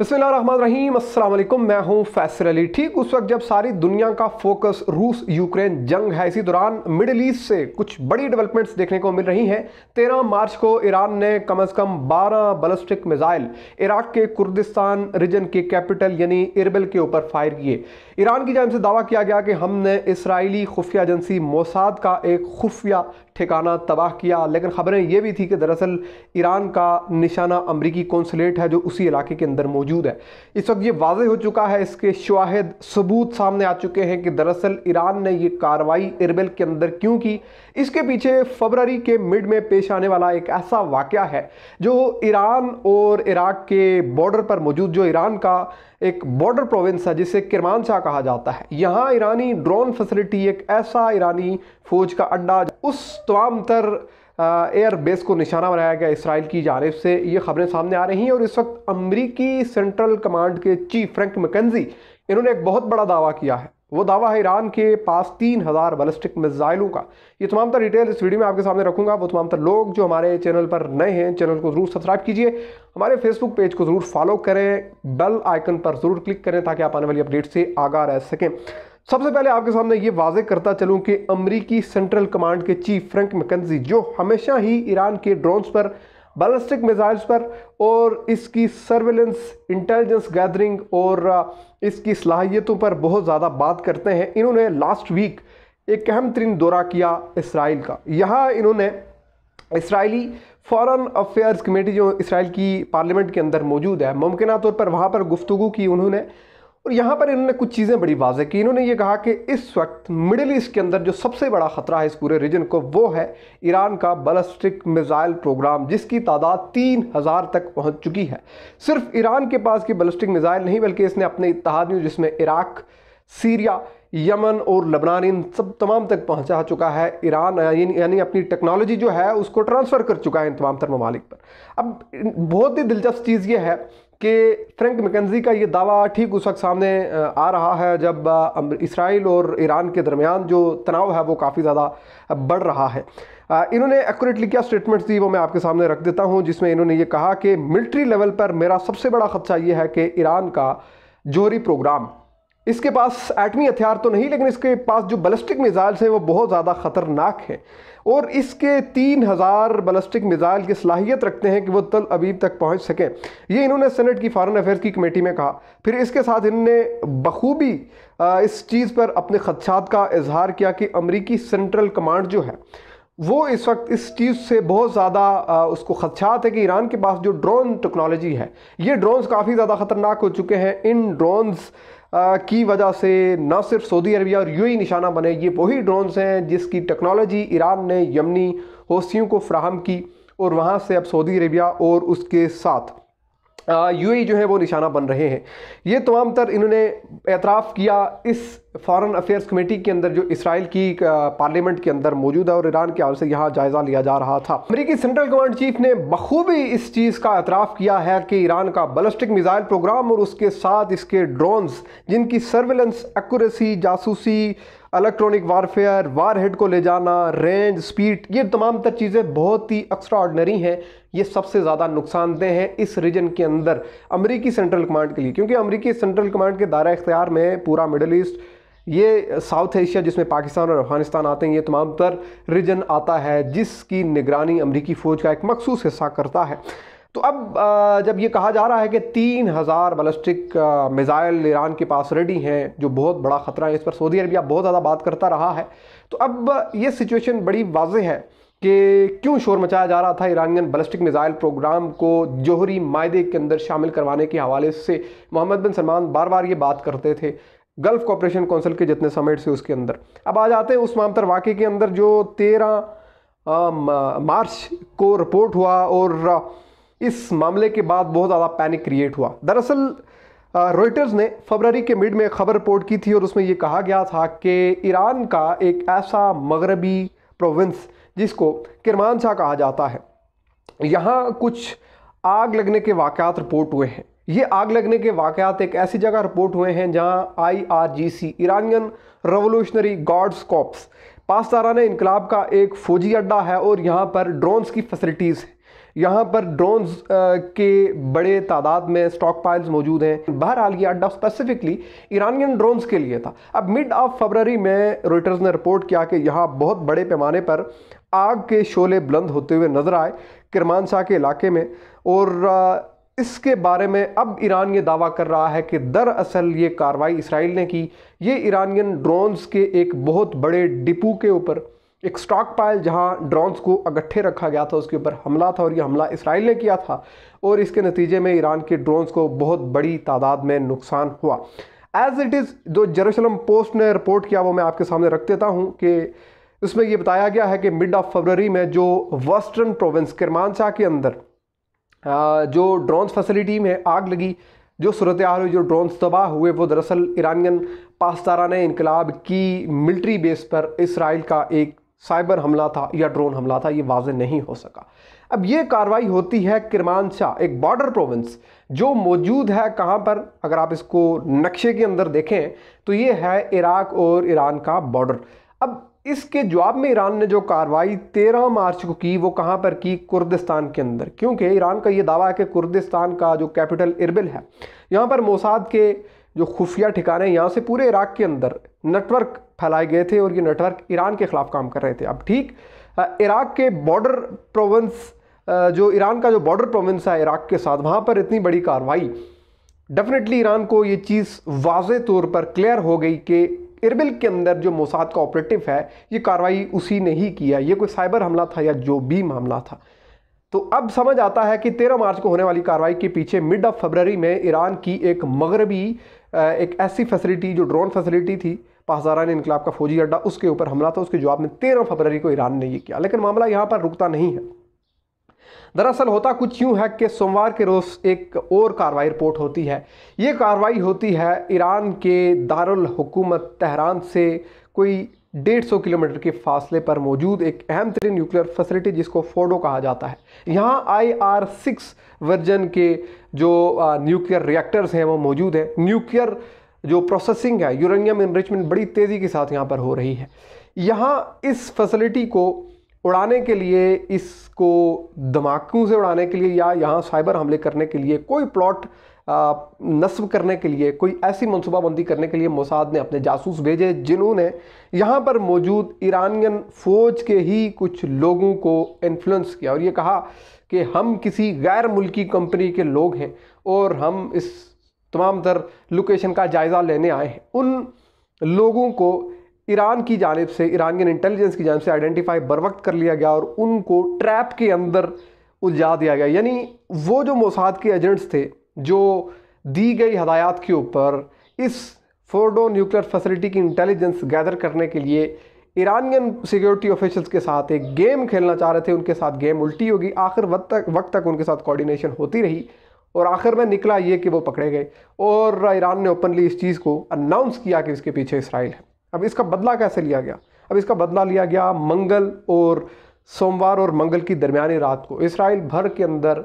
रहीम अस्सलाम मैं हूँ फैसर अली। ठीक उस वक्त जब सारी दुनिया का फोकस रूस यूक्रेन जंग है, इसी दौरान मिडिल ईस्ट से कुछ बड़ी डेवलपमेंट्स देखने को मिल रही हैं। तेरह मार्च को ईरान ने कम अज़ कम बारह बलिस्टिक मिज़ाइल इराक के कुर्दिस्तान रीजन के कैपिटल, यानी इरबिल के ऊपर फायर किए। ईरान की जानब से दावा किया गया कि हमने इसराइली खुफिया एजेंसी मोसाद का एक खुफिया ठिकाना तबाह किया। लेकिन खबरें यह भी थी कि दरअसल ईरान का निशाना अमरीकी कौंसलेट है जो उसी इलाके के अंदर मौजूद है। इस वक्त ये वाज हो चुका है, इसके शाहिद सबूत सामने आ चुके हैं कि दरअसल ईरान ने ये कार्रवाई इरबिल के अंदर क्यों की। इसके पीछे फरवरी के मिड में पेश आने वाला एक ऐसा वाक़ है जो ईरान और इराक के बॉर्डर पर मौजूद, जो ईरान का एक बॉर्डर प्रोविंस है, जिसे किरमानशाह कहा जाता है। यहाँ ईरानी ड्रोन फैसिलिटी एक ऐसा ईरानी फौज का अड्डा उस तमाम तर एयर बेस को निशाना बनाया गया इसराइल की जानब से। ये खबरें सामने आ रही हैं और इस वक्त अमरीकी सेंट्रल कमांड के चीफ फ्रैंक मैकेजी इन्होंने एक बहुत बड़ा दावा किया है। वो दावा है ईरान के पास तीन हज़ार बैलिस्टिक मिज़ाइलों का। ये तमाम तर डिटेल इस वीडियो में आपके सामने रखूँगा। वो तमाम तर लोग जो हमारे चैनल पर नए हैं चैनल को ज़रूर सब्सक्राइब कीजिए। हमारे फेसबुक पेज को ज़रूर फॉलो करें। बेल आइकन पर ज़रूर क्लिक करें ताकि आप आने वाली अपडेट से आगाह रह सकें। सबसे पहले आपके सामने ये वाजे करता चलूँ कि अमरीकी सेंट्रल कमांड के चीफ फ्रैंक मैकेजी जो हमेशा ही ईरान के ड्रोन्स पर, बैलिस्टिक मिसाइल्स पर और इसकी सर्वेलेंस, इंटेलिजेंस गैदरिंग और इसकी सलाहियतों पर बहुत ज़्यादा बात करते हैं। इन्होंने लास्ट वीक एक अहम तरीन दौरा किया इसराइल का। यहाँ इन्होंने इसराइली फॉरेन अफेयर्स कमेटी, जो इसराइल की पार्लियामेंट के अंदर मौजूद है, मुमकिन तौर पर वहाँ पर गुफ्तु की उन्होंने और यहाँ पर इन्होंने कुछ चीज़ें बड़ी वाजें की। इन्होंने ये कहा कि इस वक्त मिडिल ईस्ट के अंदर जो सबसे बड़ा ख़तरा है इस पूरे रीजन को, वो है ईरान का बलस्टिक मिज़ाइल प्रोग्राम, जिसकी तादाद तीन हज़ार तक पहुँच चुकी है। सिर्फ़ ईरान के पास की बलस्टिक मिज़ाइल नहीं, बल्कि इसने अपने इतिहादियों जिसमें इराक सीरिया, यमन और लबनान, इन सब तमाम तक पहुँचा चुका है ईरान, यानी अपनी टेक्नोलॉजी जो है उसको ट्रांसफ़र कर चुका है इन तमाम तर ममालिक पर। अब बहुत ही दिलचस्प चीज़ ये है कि फ्रैंक मैकेजी का ये दावा ठीक उस वक्त सामने आ रहा है जब इसराइल और ईरान के दरमियान जो तनाव है वो काफ़ी ज़्यादा बढ़ रहा है। इन्होंने एक्यूरेटली क्या स्टेटमेंट्स दी वो मैं आपके सामने रख देता हूँ, जिसमें इन्होंने ये कहा कि मिलिट्री लेवल पर मेरा सबसे बड़ा खदशा ये है कि ईरान का जोहरी प्रोग्राम इसके पास एटमी हथियार तो नहीं, लेकिन इसके पास जो बलिस्टिक मिज़ाइल्स हैं, वो बहुत ज़्यादा ख़तरनाक हैं। और इसके तीन हज़ार बलिस्टिक मिज़ाइल की सलाहियत रखते हैं कि वो तल अबीब तक पहुँच सकें। ये इन्होंने सेनेट की फॉरेन अफेयर्स की कमेटी में कहा। फिर इसके साथ इन्होंने बखूबी इस चीज़ पर अपने खदशात का इजहार किया कि अमरीकी सेंट्रल कमांड जो है, वो इस वक्त इस चीज़ से बहुत ज़्यादा उसको खदशात है कि ईरान के पास जो ड्रोन टेक्नोलॉजी है, ये ड्रोन्स काफ़ी ज़्यादा ख़तरनाक हो चुके हैं। इन ड्रोन्स की वजह से न सिर्फ़ सऊदी अरबिया और यू निशाना बने, ये वही ड्रोन्स हैं जिसकी टेक्नोलॉजी ईरान ने यमनी होस्तियों को फ्राहम की और वहाँ से अब सऊदी अरबिया और उसके साथ यूएई जो है वो निशाना बन रहे हैं। ये तमाम तर इन्होंने एतराफ़ किया इस फॉरेन अफेयर्स कमेटी के अंदर जो इसराइल की पार्लियामेंट के अंदर मौजूद है और ईरान के हवाले से यहाँ जायज़ा लिया जा रहा था। अमरीकी सेंट्रल कमांड चीफ ने बखूबी इस चीज़ का एतराफ़ किया है कि ईरान का बलस्टिक मिज़ाइल प्रोग्राम और उसके साथ इसके ड्रोन्स जिनकी सर्वेलेंस एक्यूरेसी जासूसी इलेक्ट्रॉनिक वारफेयर वार हेड को ले जाना रेंज स्पीड ये तमाम तर चीज़ें बहुत ही एक्स्ट्रा ऑर्डनरी हैं। ये सबसे ज़्यादा नुकसानदेह हैं इस रीजन के अंदर अमरीकी सेंट्रल कमांड के लिए। क्योंकि अमरीकी सेंट्रल कमांड के दायरा इख्तियार में पूरा मिडल ईस्ट ये साउथ एशिया जिसमें पाकिस्तान और अफ़गानिस्तान आते हैं, ये तमाम तर रीजन आता है, जिसकी निगरानी अमरीकी फ़ौज का एक मखसूस हिस्सा करता है। तो अब जब ये कहा जा रहा है कि तीन हज़ार बलिस्टिक मिज़ाइल ईरान के पास रेडी हैं, जो बहुत बड़ा ख़तरा है इस पर सऊदी अरबिया बहुत ज़्यादा बात करता रहा है तो अब ये सिचुएशन बड़ी वाज है कि क्यों शोर मचाया जा रहा था ईरानियन बलिस्टिक मिज़ाइल प्रोग्राम को जोहरी माहे के अंदर शामिल करवाने के हवाले से। मोहम्मद बिन सलमान बार बार ये बात करते थे, गल्फ़ कॉपरेशन कौंसिल के जितने समेट से उसके अंदर। अब आ जाते हैं उस मामतर वाक़े के अंदर जो तेरह मार्च को रिपोर्ट हुआ और इस मामले के बाद बहुत ज़्यादा पैनिक क्रिएट हुआ। दरअसल रॉयटर्स ने फरवरी के मिड में खबर रिपोर्ट की थी और उसमें यह कहा गया था कि ईरान का एक ऐसा मगरबी प्रोविंस जिसको किरमान शाह कहा जाता है, यहाँ कुछ आग लगने के वाक़ात रिपोर्ट हुए हैं। ये आग लगने के वाक़ात एक ऐसी जगह रिपोर्ट हुए हैं जहाँ I R G C Iranian Revolutionary Guards Corps पासदारान इनकलाब का एक फ़ौजी अड्डा है और यहाँ पर ड्रोन्स की फैसिलिटीज़ हैं। यहाँ पर ड्रोन्स के बड़े तादाद में स्टॉक पाइल्स मौजूद हैं। बहरहाल ये अड्डा स्पेसिफिकली ईरानियन ड्रोन्स के लिए था। अब मिड ऑफ़ फरवरी में रोइटर्स ने रिपोर्ट किया कि यहाँ बहुत बड़े पैमाने पर आग के शोले बुलंद होते हुए नज़र आए किरमान शाह के इलाके में। और इसके बारे में अब ईरान ये दावा कर रहा है कि दरअसल ये कार्रवाई इसराइल ने की। ये ईरानियन ड्रोन्स के एक बहुत बड़े डिपू के ऊपर एक स्टॉक पाइल जहाँ ड्रोन्स को अगट्ठे रखा गया था, उसके ऊपर हमला था और ये हमला इसराइल ने किया था और इसके नतीजे में ईरान के ड्रोन्स को बहुत बड़ी तादाद में नुकसान हुआ। एज इट इज़ जो जेरूसलम पोस्ट ने रिपोर्ट किया, वो मैं आपके सामने रख देता हूँ कि उसमें ये बताया गया है कि मिड ऑफ़ फरवरी में जो वेस्टर्न प्रोविंस किरमानशाह के अंदर जो ड्रोन्स फैसिलिटी में आग लगी, जो सूरत हाल हुई, जो ड्रोन्स तबाह हुए, वो दरअसल ईरानियन पासदारान इनकलाब की मिलिट्री बेस पर इसराइल का एक साइबर हमला था या ड्रोन हमला था, ये वाज नहीं हो सका। अब ये कार्रवाई होती है किरमान शाह, एक बॉर्डर प्रोविंस, जो मौजूद है कहाँ पर? अगर आप इसको नक्शे के अंदर देखें तो ये है इराक और ईरान का बॉर्डर। अब इसके जवाब में ईरान ने जो कार्रवाई 13 मार्च को की, वो कहाँ पर की? कुर्दिस्तान के अंदर। क्योंकि ईरान का ये दावा है कि कुर्दिस्तान का जो कैपिटल इरबिल है, यहाँ पर मोसाद के जो खुफिया ठिकाने यहाँ से पूरे इराक के अंदर नेटवर्क फैलाए गए थे और ये नेटवर्क ईरान के ख़िलाफ़ काम कर रहे थे। अब ठीक इराक के बॉर्डर प्रोविंस जो ईरान का जो बॉर्डर प्रोविंस है इराक के साथ, वहाँ पर इतनी बड़ी कार्रवाई। डेफिनेटली ईरान को ये चीज़ वाज तौर पर क्लियर हो गई कि इरबिल के अंदर जो मोसाद का ऑपरेटिव है, ये कार्रवाई उसी ने ही किया। ये कोई साइबर हमला था या जो भी मामला था। तो अब समझ आता है कि 13 मार्च को होने वाली कार्रवाई के पीछे मिड ऑफ़ फरवरी में ईरान की एक मगरबी एक ऐसी फैसिलिटी जो ड्रोन फैसिलिटी थी पासदारान इनकलाब का फौजी अड्डा उसके ऊपर हमला था, उसके जवाब में तेरह फरवरी को ईरान ने ये किया। लेकिन मामला यहाँ पर रुकता नहीं है। दरअसल होता कुछ यूँ है कि सोमवार के रोज़ एक और कार्रवाई रिपोर्ट होती है। ये कार्रवाई होती है ईरान के दारुल हुकूमत तहरान से कोई डेढ़ सौ किलोमीटर के फासले पर मौजूद एक अहम तरीन न्यूक्लियर फैसिलिटी जिसको फोडो कहा जाता है। यहाँ आई आर सिक्स वर्जन के जो न्यूक्लियर रिएक्टर्स हैं वो मौजूद हैं। न्यूक्लियर जो प्रोसेसिंग है यूरेनियम इनरिचमेंट बड़ी तेज़ी के साथ यहाँ पर हो रही है। यहाँ इस फैसिलिटी को उड़ाने के लिए, इसको धमाकों से उड़ाने के लिए या यहाँ साइबर हमले करने के लिए, कोई प्लॉट नस्ब करने के लिए, कोई ऐसी मनसूबाबंदी करने के लिए मोसाद ने अपने जासूस भेजे, जिन्होंने यहाँ पर मौजूद ईरानियन फ़ौज के ही कुछ लोगों को इन्फ्लुएंस किया। और ये कहा कि हम किसी गैर मुल्की कंपनी के लोग हैं और हम इस तमाम तर लोकेशन का जायज़ा लेने आए हैं। उन लोगों को ईरान की जानब से, ईरानियन इंटेलिजेंस की जानब से आइडेंटिफाई बर वक्त कर लिया गया और उनको ट्रैप के अंदर उलझा दिया गया। यानी वो जो मोसाद के एजेंट्स थे, जो दी गई हदायत के ऊपर इस फोर्डो न्यूक्लियर फैसिलिटी की इंटेलिजेंस गैदर करने के लिए ईरानियन सिक्योरिटी ऑफिशल्स के साथ एक गेम खेलना चाह रहे थे। उनके साथ गेम उल्टी होगी। आखिर वक्त तक वक्त तक उनके साथ कोऑर्डिनेशन होती रही। और आखिर में निकला ये कि वो पकड़े गए और ईरान ने ओपनली इस चीज़ को अनाउंस किया कि इसके पीछे इसराइल है। अब इसका बदला कैसे लिया गया? अब इसका बदला लिया गया मंगल और सोमवार और मंगल की दरमियानी रात को, इसराइल भर के अंदर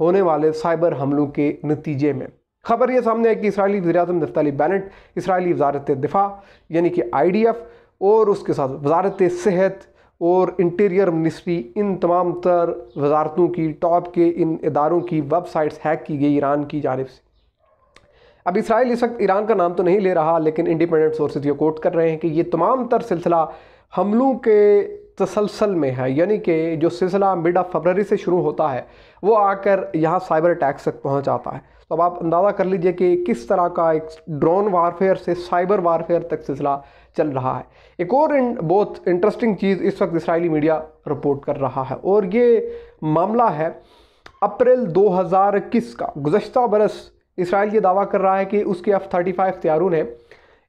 होने वाले साइबर हमलों के नतीजे में। खबर ये सामने है कि इसराइली वजी अजम नफ्ताली बैनट, इसराइली वजारत दिफा यानी कि आई डी एफ़ और उसके साथ वजारत सेहत और इंटीरियर मिनिस्ट्री इन तमाम तर वजारतों की, टॉप के इन इदारों की वेबसाइट्स हैक की गई ईरान की जानब से। अब इसराइल इस वक्त ईरान का नाम तो नहीं ले रहा, लेकिन इंडिपेंडेंट सोर्सेज ये कोट कर रहे हैं कि ये तमाम तर सिलसिला हमलों के तसलसल में है यानी कि जो सिलसिला मिड ऑफ़ फरवरी से शुरू होता है वो आकर यहाँ साइबर अटैक्स तक पहुँच जाता है। तो अब आप अंदाज़ा कर लीजिए कि किस तरह का एक ड्रोन वारफेयर से साइबर वारफेयर तक सिलसिला चल रहा है। एक और इन, बहुत इंटरेस्टिंग चीज़ इस वक्त इसराइली मीडिया रिपोर्ट कर रहा है और ये मामला है अप्रैल 2021 का। गुजशत बरस इसराइल ये दावा कर रहा है कि उसके एफ़ थर्टी फाइव त्यारों ने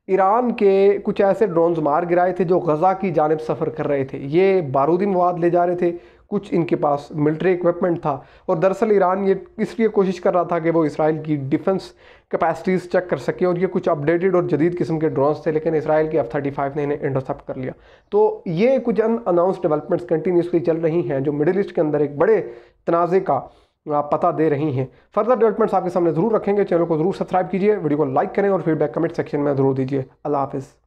ईरान के कुछ ऐसे ड्रोन्स मार गिराए थे जो गज़ा की जानब सफ़र कर रहे थे। ये बारूदी मवाद ले जा रहे थे। कुछ इनके पास मिलिट्री इक्विपमेंट था और दरअसल ईरान ये इसलिए कोशिश कर रहा था कि वो इसराइल की डिफेंस कैपेसिटीज़ चेक कर सके और ये कुछ अपडेटेड और जदीद किस्म के ड्रोन्स थे, लेकिन इसराइल के एफ़ थर्टी फाइव ने इन्हें इंटरसेप्ट कर लिया। तो ये कुछ अन अनाउंस डेवलपमेंट्स कंटिन्यूसली चल रही हैं, जो मिडिल ईस्ट के अंदर एक बड़े तनाज़े का पता दे रही हैं। फर्दर डेवलपमेंट्स आपके सामने ज़रूर रखेंगे, चैनल को ज़रूर सब्सक्राइब कीजिए, वीडियो को लाइक करें और फीडबैक कमेंट सेक्शन में ज़रूर दीजिए। अल्लाह हाफिज़।